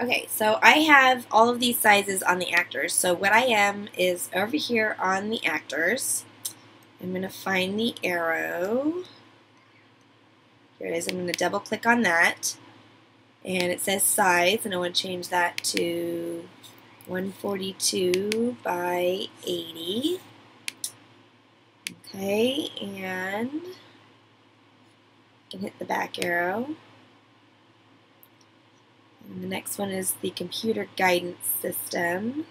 Okay, so I have all of these sizes on the actors. So what I am is over here on the actors. I'm going to find the arrow. Here it is. I'm going to double click on that. And it says size, and I want to change that to 142 by 80. Okay, and I can hit the back arrow. And the next one is the computer guidance system.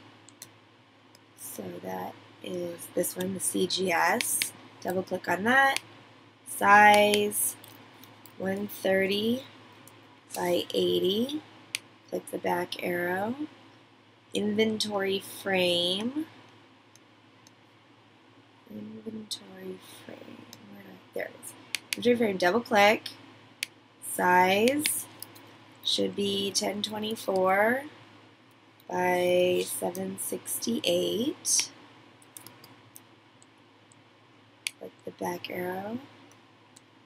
So that is this one, the CGS. Double click on that. Size 130 by 80. Click the back arrow. Inventory frame. Inventory frame. There it is. Inventory frame. Double click. Size should be 1024 by 768. Click the back arrow.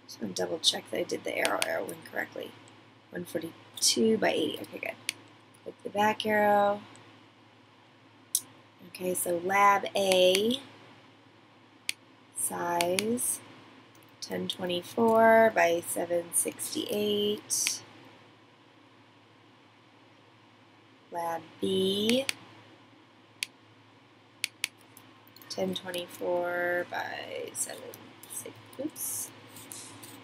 Just want to double check that I did the arrow arrow one correctly. 142 by 80. Okay, good. Click the back arrow. Okay, so lab A size 1024 by 768. Lab B, 1024 by 7, 6, oops,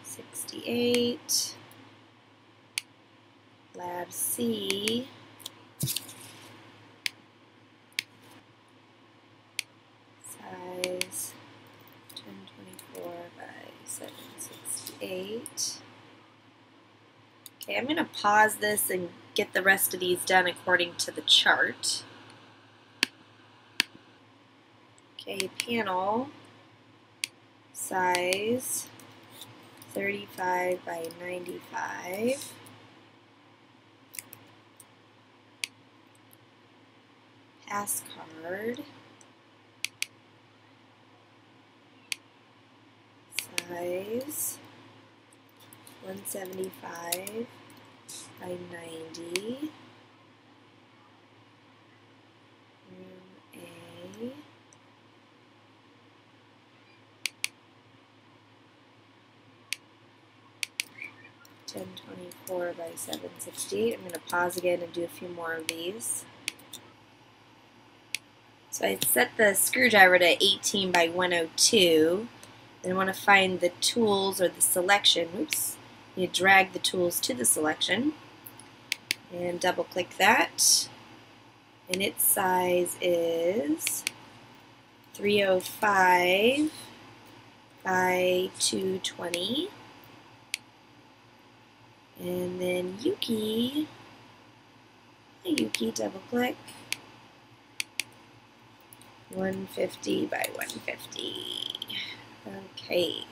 68, lab C, size 1024 by 768. Okay, I'm going to pause this and get the rest of these done according to the chart. Okay, panel size 35 by 95. Pass card. Size 175 by 90. Room A. Ten twenty four by seven sixty. I'm to pause again and do a few more of these. So I set the screwdriver to 18 by 102. Then I want to find the tools or the selection. Oops you drag the tools to the selection and double click that. And its size is 305 by 220 and then Yuki Yuki double click 150 by 150 okay